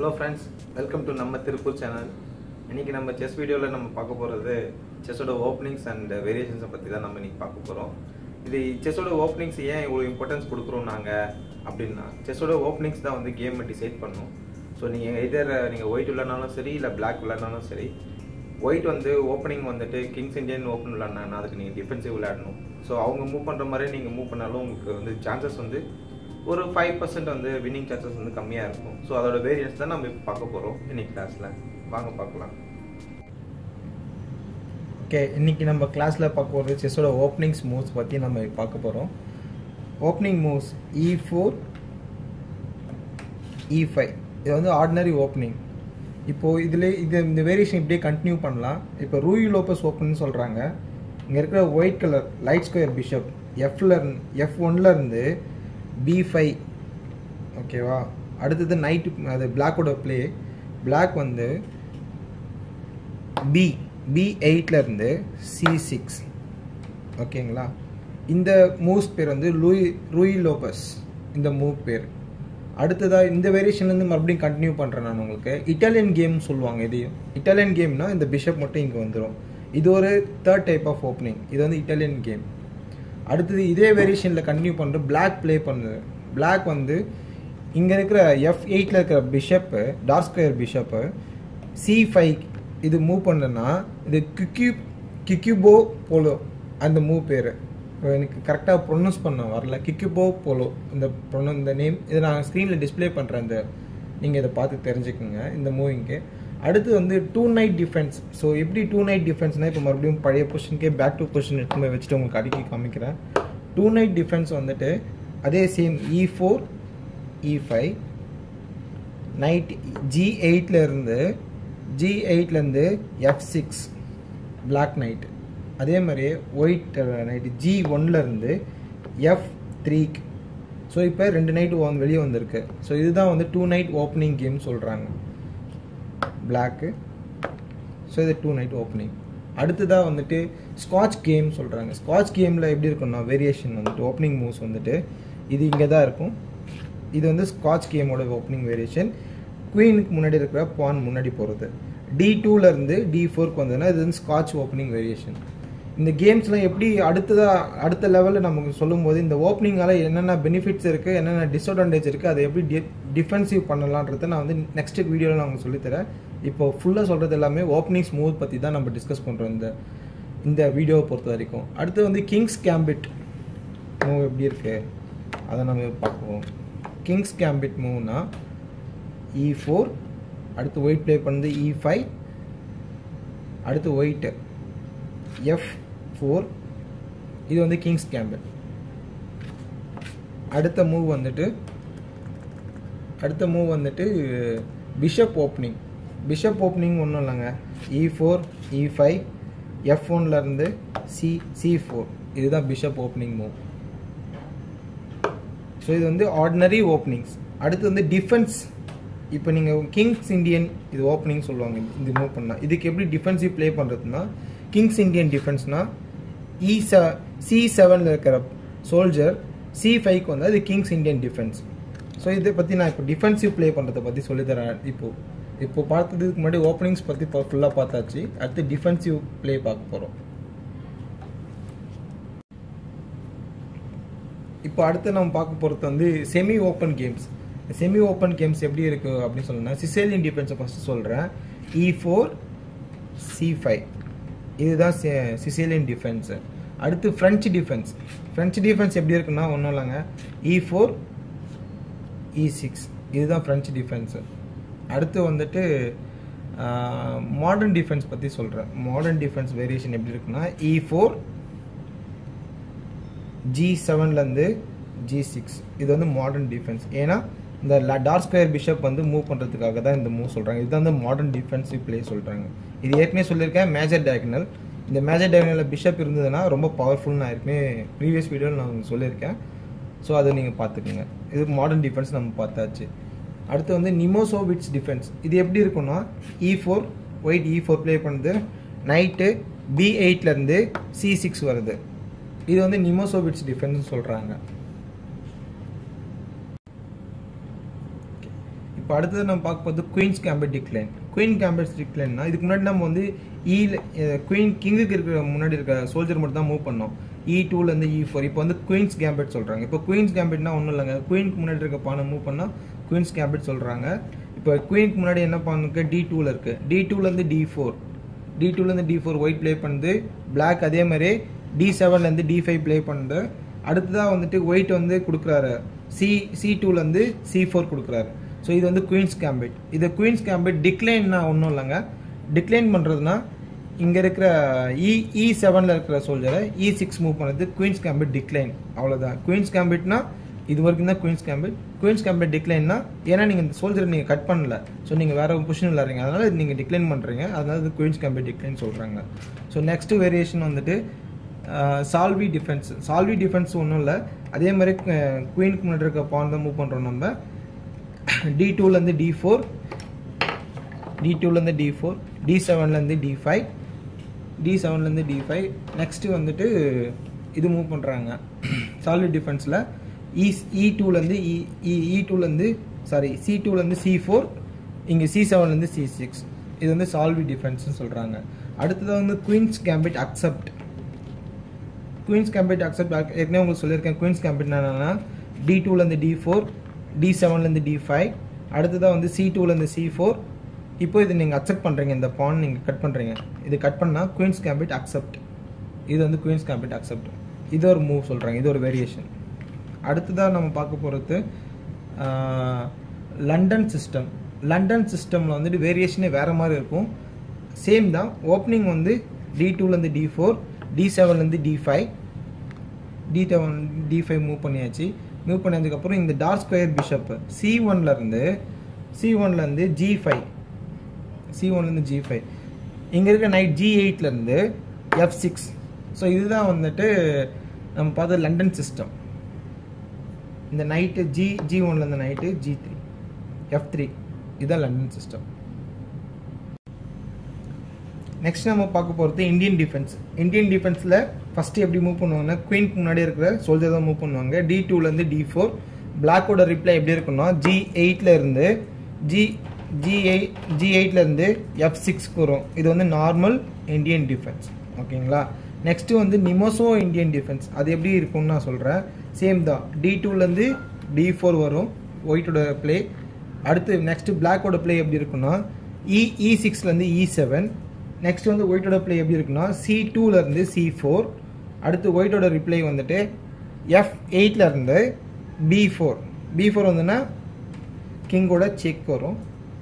Hello friends welcome to நம்ம Tiruppur channel இன்றைக்கி நம்ம செஸ் வீடியோவில் நம்ம பார்க்க போகிறது செஸ்ஸோட ஓப்பனிங்ஸ் அண்ட் வேரியேஷன்ஸை பற்றி தான் நம்ம இன்றைக்கி பார்க்க போகிறோம் இது செஸ்ஸோட ஓப்பனிங்ஸ் ஏன் இவ்வளோ இம்பார்ட்டன்ஸ் கொடுக்குறோம் நாங்கள் அப்படின்னா செஸ்ஸோட ஓப்பனிங்ஸ் தான் வந்து கேமை டிசைட் பண்ணும். ஸோ நீங்கள் எதர் நீங்கள் ஒயிட் விளாட்னாலும் சரி இல்லை பிளாக் விளாட்னாலும் சரி ஒயிட் வந்து ஓப்பனிங் வந்துட்டு கிங்ஸ் இண்டியன் ஓப்பன் விளாட்னா அதுக்கு நீங்கள் டிஃபென்சிவ் விளையாடணும். ஸோ அவங்க மூவ் பண்ணுற மாதிரி நீங்கள் மூவ் பண்ணாலும் உங்களுக்கு வந்து சான்சஸ் வந்து ஒரு ஃபைவ் பர்சன்ட் வந்து வின்னிங் சான்சஸ் வந்து கம்மியாக இருக்கும். ஸோ அதோட வேரியன்ஸ் தான் நம்ம இப்போ பார்க்க போகிறோம் இன்னைக்கு கிளாஸில் வாங்க பார்க்கலாம். ஓகே இன்னைக்கு நம்ம கிளாஸில் பார்க்க போகிறது செஸ்ஸோட ஓப்பனிங்ஸ் மூவ்ஸ் பற்றி நம்ம பார்க்க போகிறோம் opening moves e four e five இது வந்து ஆர்டினரி ஓப்பனிங் இப்போது இதில் இது இந்த வேரியேஷன் இப்படியே கண்டினியூ பண்ணலாம். இப்போ ரூயி லோப்பஸ் ஓப்பன் சொல்கிறாங்க இங்கே இருக்கிற white colour light square bishop எஃப்ல F ஒன்லேருந்து பி ஃபைவ் ஓகேவா அடுத்தது நைட்டு அது பிளாக்கோட ப்ளே பிளாக் வந்து பி பி இருந்து சி சிக்ஸ் ஓகேங்களா இந்த மூவ்ஸ் பேர் வந்து லூயி ரூயி லோபஸ் இந்த மூவ் பேர். அடுத்ததாக இந்த வேரியேஷன்லேருந்து மறுபடியும் கண்டினியூ பண்ணுறேன் நான் உங்களுக்கு. இட்டாலியன் கேம் சொல்லுவாங்க இதையும். இட்டாலியன் கேம்னா இந்த பிஷப் மட்டும் இங்கே வந்துடும் இது ஒரு தேர்ட் டைப் ஆஃப் ஓப்பனிங் இது வந்து இட்டாலியன் கேம் அடுத்தது இதே வேரியேஷனில் கண்டினியூ பண்ணுற பிளாக் ப்ளே பண்ணுது பிளாக் வந்து இங்கே இருக்கிற எஃப் எயிட்டில் இருக்கிற bishop dark square bishop C five இது மூவ் பண்ணுன்னா இது கிக்யூ கிக்யூபோ போலோ அந்த மூவ் பேர். எனக்கு கரெக்டாக ப்ரொனவுன்ஸ் பண்ண வரல. கிக்யூபோ போலோ இந்த ப்ரொனவு இந்த நேம் இதை நான் ஸ்க்ரீனில் டிஸ்ப்ளே பண்ணுறேன் அந்த நீங்கள் இதை பார்த்து தெரிஞ்சுக்கோங்க இந்த மூவிங்க்கு அடுத்து வந்து டூ நைட் டிஃபென்ஸ் ஸோ எப்படி டூ நைட் டிஃபென்ஸ்னால் இப்போ மறுபடியும் பழைய பொசிஷனுக்கே பேக் டு பொசிஷன் எடுத்து போய் வச்சுட்டு உங்களுக்கு அடிக்கி காமிக்கிறேன். டூ நைட் டிஃபென்ஸ் வந்துட்டு அதே same e four e five knight G இருந்து ஜி எயிட்லேருந்து எஃப் சிக்ஸ் பிளாக் நைட் அதே மாதிரியே ஒயிட் நைட்டு uh, ஜி ஒன்லேருந்து எஃப் த்ரீக்கு ஸோ இப்போ ரெண்டு நைட் வெளியே வந்திருக்கு. ஸோ இதுதான் வந்து டூ நைட் ஓப்பனிங் கேம் சொல்கிறாங்க பிளாக்கு ஸோ இது டூ நைட் ஓப்பனிங் அடுத்ததாக வந்துட்டு ஸ்காட்ச் கேம் சொல்கிறாங்க ஸ்காட்ச் கேமில் எப்படி இருக்கும்னா வேரியேஷன் வந்துட்டு ஓப்பனிங் மூவ்ஸ் வந்துட்டு இது இங்கே தான் இருக்கும். இது வந்து ஸ்காட்ச் கேமோட ஓப்பனிங் வேரியேஷன் குவீனுக்கு முன்னாடி இருக்கிற பான் முன்னாடி போகிறது டி டூலேருந்து டி ஃபோருக்கு வந்ததுன்னா இது வந்து ஸ்காட்ச் ஓப்பனிங் வேரியேஷன் இந்த கேம்ஸ்லாம் எப்படி அடுத்ததாக அடுத்த லெவலில் நமக்கு சொல்லும்போது இந்த ஓப்பனிங்கால் என்னென்ன பெனிஃபிட்ஸ் இருக்குது என்னென்ன டிஸ்அட்வான்டேஜ் இருக்குது அதை எப்படி டி டிஃபென்சிவ் பண்ணலான்றத நான் வந்து நெக்ஸ்ட் வீடியோவில் நான் உங்களுக்கு சொல்லித்தரேன். இப்போ ஃபுல்லாக சொல்கிறது எல்லாமே ஓப்பனிங் ஸ்மூத் பற்றி தான் நம்ம டிஸ்கஸ் பண்ணுறோம் இந்த இந்த வீடியோவை பொறுத்த வரைக்கும். அடுத்து வந்து கிங்ஸ் கேம்பிட் மூவ் எப்படி இருக்குது அதை நம்ம பார்ப்போம். கிங்ஸ் கேம்பிட் மூவ்னா இ ஃபோர் அடுத்து ஒயிட் ப்ளே பண்ணது e இ ஃபைவ் அடுத்து ஒயிட்டு எஃப் ஃபோர் இது வந்து கிங்ஸ் கேம்பிட் அடுத்த மூவ் வந்துட்டு அடுத்த மூவ் வந்துட்டு பிஷப் ஓப்பனிங் பிஷப் ஓப்பனிங் ஒன்றும் இல்லைங்க. E four e five F ஒன்லேருந்து சி சி ஃபோர் இதுதான் பிஷப் ஓப்பனிங் மூவ் ஸோ இது வந்து ஆர்டினரி ஓப்பனிங்ஸ் அடுத்து வந்து டிஃபென்ஸ் இப்போ நீங்கள் கிங்ஸ் இந்தியன் இது ஓப்பனிங் சொல்லுவாங்க இந்த மூவ் பண்ணால் இதுக்கு எப்படி டிஃபென்சிவ் ப்ளே பண்ணுறதுனா கிங்ஸ் இந்தியன் டிஃபென்ஸ்னால் இ ச சி செவனில் இருக்கிற சோல்ஜர் சி ஃபைவ்க்கு வந்து அது கிங்ஸ் இந்தியன் டிஃபென்ஸ் ஸோ இதை பற்றி நான் இப்போ டிஃபென்சிவ் ப்ளே பண்ணுறதை பற்றி சொல்லித்தரேன் இப்போது இப்போ பார்த்ததுக்கு முன்னாடி ஓப்பனிங்ஸ் பற்றி இப்போ ஃபுல்லாக பார்த்தாச்சு. அடுத்து டிஃபென்சிவ் ப்ளே பார்க்க போகிறோம் இப்போ அடுத்து நம்ம பார்க்க போகிறது வந்து semi open games semi open games எப்படி இருக்குது அப்படின்னு சொல்லணும்னா சிசேலியன் டிஃபென்ஸை ஃபஸ்ட்டு சொல்கிறேன் இ ஃபோர் சி ஃபைவ் இதுதான் சிசிலியன் டிஃபென்ஸு அடுத்து ஃப்ரெஞ்சு டிஃபென்ஸ் ஃப்ரெஞ்சு டிஃபென்ஸ் எப்படி இருக்குன்னா ஒன்றும் இல்லைங்க. இ ஃபோர் இ சிக்ஸ் இதுதான் ஃப்ரெஞ்சு டிஃபென்ஸு அடுத்து வந்துட்டு மாடர்ன் டிஃபென்ஸ் பற்றி சொல்கிறேன் மாடர்ன் டிஃபென்ஸ் வேரியேஷன் எப்படி இருக்குன்னா இ ஃபோர் ஜி செவன்லேருந்து ஜி சிக்ஸ் இது வந்து மாடர்ன் டிஃபென்ஸ் ஏன்னா இந்த டார்க் ஸ்கொயர் பிஷப் வந்து மூவ் பண்ணுறதுக்காக தான் இந்த மூவ் சொல்கிறாங்க இதுதான் வந்து மாடர்ன் டிஃபென்சிவ் பிளே சொல்கிறாங்க இது ஏற்கனவே சொல்லியிருக்கேன் மேஜர் டயக்னல் இந்த மேஜர் டயக்னலில் பிஷப் இருந்ததுன்னா ரொம்ப பவர்ஃபுல் நான் ஏற்கனவே ப்ரீவியஸ் வீடியோவில் நான் சொல்லியிருக்கேன். ஸோ அதை நீங்கள் பார்த்துக்குங்க. இது மாடர்ன் டிஃபென்ஸ் நம்ம பார்த்தாச்சு. அடுத்து வந்து நிமோசோவிட்ஸ் டிஃபென்ஸ் இது எப்படி இருக்குன்னா e four white e four play பண்ணுது. நைட்டு பி எயிட்லேருந்து சி சிக்ஸ் வருது. இது வந்து நிமோசோவிட்ஸ் டிஃபென்ஸ்னு சொல்கிறாங்க இப்போ அடுத்தது நம்ம பார்க்க போகிறது queen's gambit decline queen gambit டிக்ளைன்னா இதுக்கு முன்னாடி நம்ம வந்து ஈல குயின் கிங்குக்கு இருக்கிற முன்னாடி இருக்க சோல்ஜர் மட்டும் தான் மூவ் பண்ணோம். E இ டூலேருந்து இ e ஃபோர் இப்போ வந்து குயின்ஸ் கேம்பட் சொல்கிறாங்க இப்போ குயின்ஸ் கேம்பட்னா ஒன்றும் இல்லைங்க. குயின்க்கு முன்னாடி இருக்க பானை மூவ் பண்ணால் குயின்ஸ் கேம்பட் சொல்கிறாங்க இப்போ குயின்க்கு முன்னாடி என்ன பானுக்கு டி டூவில் இருக்குது டி டூலேருந்து டி ஃபோர் டி டூலேருந்து டி ஃபோர் ஒயிட் ப்ளே பண்ணுது. பிளாக் அதே மாதிரி டி செவன்லேருந்து டி ஃபைவ் ப்ளே பண்ணுது. அடுத்ததாக வந்துட்டு ஒயிட் வந்து கொடுக்குறாரு. சி சி டூலேருந்து சி ஃபோர் கொடுக்குறாரு. ஸோ இது வந்து குயின்ஸ் கேம்பிட் இது குயின்ஸ் கேம்பிட் டிக்ளைன்னா ஒன்றும் இல்லைங்க. டிக்ளைன் பண்ணுறதுனா இங்கே இருக்கிற இ இ செவனில் இருக்கிற சோல்ஜரை இ சிக்ஸ் மூவ் பண்ணுறது குயின்ஸ் கேம்பிட் டிக்ளைன் அவ்வளோதான் குயின்ஸ் கேம்பிட்னா இது வரைக்கும் தான் குயின்ஸ் கேம்பிட் குயின்ஸ் கேம்பிட் டிக்ளைன்னா ஏன்னா நீங்கள் இந்த சோல்ஜரை நீங்கள் கட் பண்ணல. ஸோ நீங்கள் வேறு பொசிஷன் விளாட்றீங்க அதனால் இது நீங்கள் டிக்ளைன் பண்ணுறீங்க அதனால இது குயின்ஸ் கேம்பிட் டிக்ளைன் சொல்கிறாங்க ஸோ நெக்ஸ்ட் வேரியேஷன் வந்துட்டு சால்வி டிஃபென்ஸ் சால்வி டிஃபென்ஸ் ஒன்றும் இல்லை. அதே மாதிரி குயினுக்கு முன்னாடி இருக்க பான் தான் மூவ் பண்ணுறோம் நம்ம. டி டூலேருந்து டி ஃபோர் டி டூலேருந்து டி ஃபோர் டி செவன்லேருந்து டி ஃபைவ் டி செவன்லேருந்து டி ஃபைவ் நெக்ஸ்ட்டு வந்துட்டு இது மூவ் பண்ணுறாங்க சாலிட் டிஃபென்ஸில் e, e இ இ டூலேருந்து இ e, இ இ டூலேருந்து சாரி சி டூலேருந்து சி ஃபோர் இங்கே சி செவன்லேருந்து சி சிக்ஸ் இது வந்து சால்வி டிஃபென்ஸ்னு சொல்கிறாங்க அடுத்தது வந்து queen's gambit accept queen's gambit accept ஏற்கனவே உங்களுக்கு சொல்லியிருக்கேன். குயின்ஸ் கேம்பிட் என்னென்னா டி டூலேருந்து டி ஃபோர் டி செவன்லேருந்து டி ஃபைவ் அடுத்ததாக வந்து சி டூலேருந்து சி ஃபோர் இப்போ இது நீங்கள் அக்செப்ட் பண்ணுறீங்க இந்த பான் நீங்கள் கட் பண்ணுறீங்க இது கட் பண்ணால் குயின்ஸ் கேம்பிட் அக்செப்ட் இது வந்து குயின்ஸ் கேம்பிட் அக்செப்ட் இது ஒரு மூவ் சொல்கிறாங்க இது ஒரு வேரியேஷன் அடுத்ததாக நம்ம பார்க்க போகிறது லண்டன் சிஸ்டம் லண்டன் சிஸ்டமில் வந்துட்டு வேரியேஷனே வேறு மாதிரி இருக்கும். சேம் தான் ஓப்பனிங் வந்து டி டூலேருந்து D four D செவன்லேருந்து D five D seven D five move பண்ணியாச்சு. மூவ் பண்ணதுக்கப்புறம் இந்த டார்க் ஸ்கொயர் பிஷப் சி ஒன்லேருந்து சி ஒன்லேருந்து ஜி ஃபைவ் சி ஒன்லேருந்து ஜி ஃபைவ் இங்கே இருக்க நைட் ஜி எயிட்லேருந்து எஃப் சிக்ஸ் ஸோ இதுதான் வந்துட்டு நம்ம பார்த்த லண்டன் சிஸ்டம் இந்த நைட்டு ஜி ஜி ஒன்லேருந்து knight G three F three இதுதான் லண்டன் சிஸ்டம் நெக்ஸ்ட் நம்ம பார்க்க போகிறது இந்தியன் டிஃபென்ஸ் இந்தியன் டிஃபென்ஸில் ஃபஸ்ட்டு எப்படி மூவ் பண்ணுவாங்கன்னா குயின்க்கு முன்னாடி இருக்கிற சோல்ஜர் தான் மூவ் பண்ணுவாங்க. டி டூலேருந்து டி ஃபோர் பிளாக்கோட ரிப்ளை எப்படி இருக்குன்னா ஜி எயிட்டில் இருந்து ஜி ஜி எயிட் ஜி எயிட்லேருந்து எஃப் சிக்ஸ்க்கு வரும். இது வந்து நார்மல் இந்தியன் டிஃபென்ஸ் ஓகேங்களா? நெக்ஸ்ட்டு வந்து நிமோசோ இந்தியன் டிஃபென்ஸ் அது எப்படி இருக்கும்னு நான் சொல்கிறேன் சேம் தான். டி டூலேருந்து டி ஃபோர் வரும். ஒயிட்டோட ப்ளே அடுத்து நெக்ஸ்ட்டு பிளாக்கோட ப்ளே எப்படி இருக்குன்னா இ e, e இ சிக்ஸ்லேருந்து இ e செவன் நெக்ஸ்ட் வந்து ஒயிட்டோட ப்ளே எப்படி இருக்குன்னா சி டூலேருந்து சி ஃபோர் அடுத்து ஒயிட்டோட ரிப்ளை வந்துட்டு எஃப் எயிட்டில் இருந்து பி ஃபோர் பி ஃபோர் வந்துன்னா கிங்கோட செக் வரும்.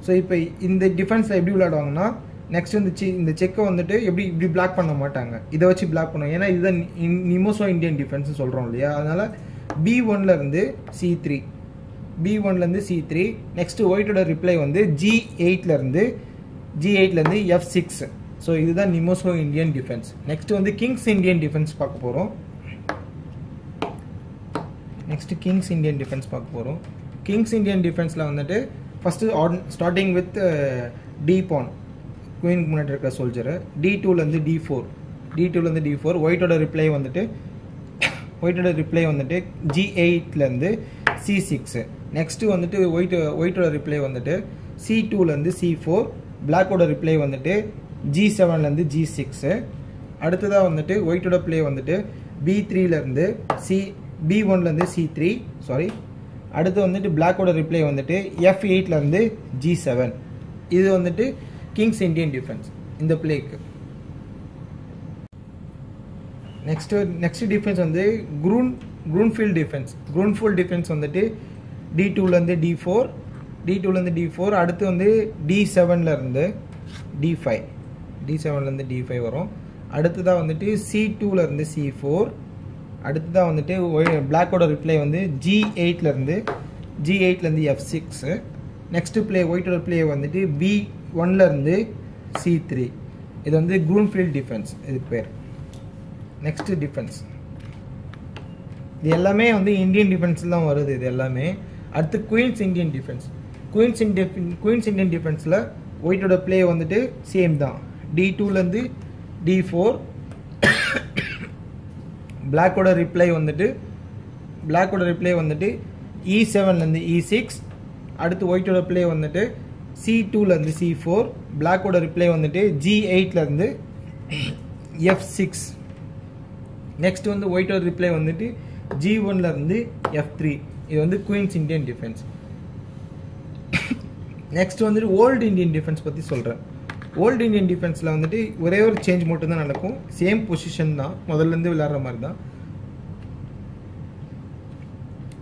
ஸோ இப்போ இந்த டிஃபென்ஸில் எப்படி விளையாடுவாங்கன்னா நெக்ஸ்ட் வந்து சி இந்த செக்கை வந்துட்டு எப்படி இப்படி பிளாக் பண்ண மாட்டாங்க. இதை வச்சு பிளாக் பண்ணுவோம் ஏன்னா இதுதான் நிமோசோ இந்தியன் டிஃபென்ஸ் சொல்கிறோம் இல்லையா? அதனால் பி ஒன்லேருந்து சி த்ரீ பி ஒன்லேருந்து சி த்ரீ நெக்ஸ்ட்டு ஒயிட்டோட ரிப்ளை வந்து ஜி எயிட்லேருந்து ஜி எயிட்லேருந்து எஃப் சிக்ஸ் ஸோ இதுதான் நிமோசோ இந்தியன் டிஃபென்ஸ் நெக்ஸ்ட் வந்து கிங்ஸ் இந்தியன் டிஃபென்ஸ் பார்க்க போகிறோம் நெக்ஸ்ட் கிங்ஸ் இந்தியன் டிஃபென்ஸ் பார்க்க போகிறோம் கிங்ஸ் இந்தியன் டிஃபென்ஸில் வந்துட்டு first art starting with d pawn குயினுக்கு முன்னாடி இருக்கிற சோல்ஜரு டி டூலேருந்து டி ஃபோர் டி டூலேருந்து டி ஃபோர் ஒயிட்டோட ரிப்ளை வந்துட்டு ஒயிட்டோட ரிப்ளை வந்துட்டு ஜி எயிட்லேருந்து சி சிக்ஸு நெக்ஸ்ட்டு வந்துட்டு ஒயிட் ஒயிட்டோட ரிப்ளை வந்துட்டு சி டூலேருந்து சி ஃபோர் பிளாக்கோட ரிப்ளை வந்துட்டு ஜி செவன்லேருந்து ஜி சிக்ஸு அடுத்ததாக வந்துட்டு ஒயிட்டோட ப்ளே வந்துட்டு பி த்ரீலேருந்து சி பி ஒன்லேருந்து சி த்ரீ சாரி அடுத்து வந்துட்டு பிளாக்கோட ரிப்ளை வந்துட்டு எஃப் எயிட்லேருந்து ஜி செவன் இது வந்துட்டு கிங்ஸ் இந்தியன் டிஃபென்ஸ் இந்த பிளேக்கு நெக்ஸ்ட்டு நெக்ஸ்ட் டிஃபென்ஸ் வந்து Grun Grunfeld defence Grunfeld defence வந்துட்டு டி டூலேருந்து டி ஃபோர் டி டூலேருந்து டி ஃபோர் அடுத்து வந்து டி செவன்லேருந்து டி ஃபைவ் டி செவன்லேருந்து டி ஃபைவ் வரும். அடுத்ததாக வந்துட்டு சி டூலேருந்து சி ஃபோர் அடுத்ததாக வந்துட்டு பிளாக்கோட ரிப்ளை வந்து ஜி எயிட்லேருந்து ஜி எயிட்லேருந்து எஃப் சிக்ஸு நெக்ஸ்ட்டு ப்ளே ஒயிட்டோட ப்ளே வந்துட்டு பி ஒன்லேருந்து சி த்ரீ இது வந்து குரூன்ஃபீல்ட் டிஃபென்ஸ் இதுக்கு பேர். நெக்ஸ்ட்டு டிஃபென்ஸ் இது எல்லாமே வந்து இந்தியன் டிஃபென்ஸில் தான் வருது இது எல்லாமே. அடுத்து queen's Indian defence queen's Indian queen's Indian டிஃபென்ஸில் ஒயிட்டோட ப்ளே வந்துட்டு சேம் தான். டி டூலேருந்து டி ஃபோர் பிளாக்கோட ரிப்ளை வந்துட்டு பிளாக்கோட ரிப்ளை வந்துட்டு இ செவன்லேருந்து இ சிக்ஸ் அடுத்து ஒயிட்டோட ரிப்ளை வந்துட்டு சி டூலேருந்து சி ஃபோர் பிளாக்கோட ரிப்ளை வந்துட்டு ஜி எயிட்லேருந்து எஃப் சிக்ஸ் நெக்ஸ்ட் வந்து ஒயிட்டோட ரிப்ளை வந்துட்டு ஜி ஒன்லேருந்து எஃப் த்ரீ இது வந்து குயின்ஸ் இந்தியன் டிஃபென்ஸ் நெக்ஸ்ட் வந்துட்டு ஓல்டு இந்தியன் டிஃபென்ஸ் பற்றி சொல்கிறேன் ஓல்டு இந்தியன் டிஃபென்ஸில் வந்துட்டு ஒரே ஒரு சேஞ்ச் மட்டும்தான் நடக்கும். சேம் பொசிஷன் தான். முதல்லேருந்து விளையாடுற மாதிரி தான்.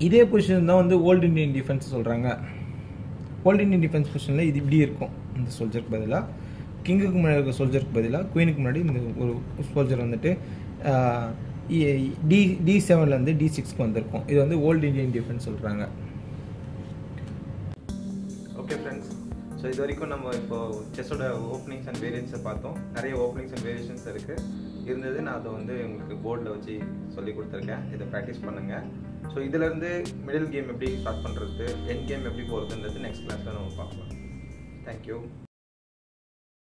இதே பொசிஷன் தான் வந்து ஓல்டு இந்தியன் டிஃபென்ஸ் சொல்கிறாங்க ஓல்டு இந்தியன் டிஃபென்ஸ் பொசிஷனில் இது இப்படி இருக்கும். இந்த சோல்ஜருக்கு பதிலாக கிங்குக்கு முன்னாடி இருக்க சோல்ஜருக்கு பதிலாக குயினுக்கு முன்னாடி இந்த ஒரு சோல்ஜர் வந்துட்டு டி டி செவன்லேருந்து டி சிக்ஸ்க்கு வந்திருக்கும். இது வந்து ஓல்டு இந்தியன் டிஃபென்ஸ் சொல்கிறாங்க ஓகே ஃப்ரெண்ட்ஸ் ஸோ இது வரைக்கும் நம்ம இப்போ செஸ்ஸோட ஓப்பனிங்ஸ் அண்ட் வேரியன்ஸை பார்த்தோம். நிறைய ஓப்பனிங்ஸ் அண்ட் வேரியேஷன்ஸ் இருக்குது இருந்தது நான் அதை வந்து உங்களுக்கு போர்டில் வச்சு சொல்லி கொடுத்துருக்கேன். இதை ப்ராக்டிஸ் பண்ணுங்கள் ஸோ இதுலேருந்து மிடில் கேம் எப்படி ஸ்டார்ட் பண்ணுறது என் கேம் எப்படி போகிறதுன்றது நெக்ஸ்ட் கிளாஸில் நம்ம பார்க்கலாம். தேங்க்யூ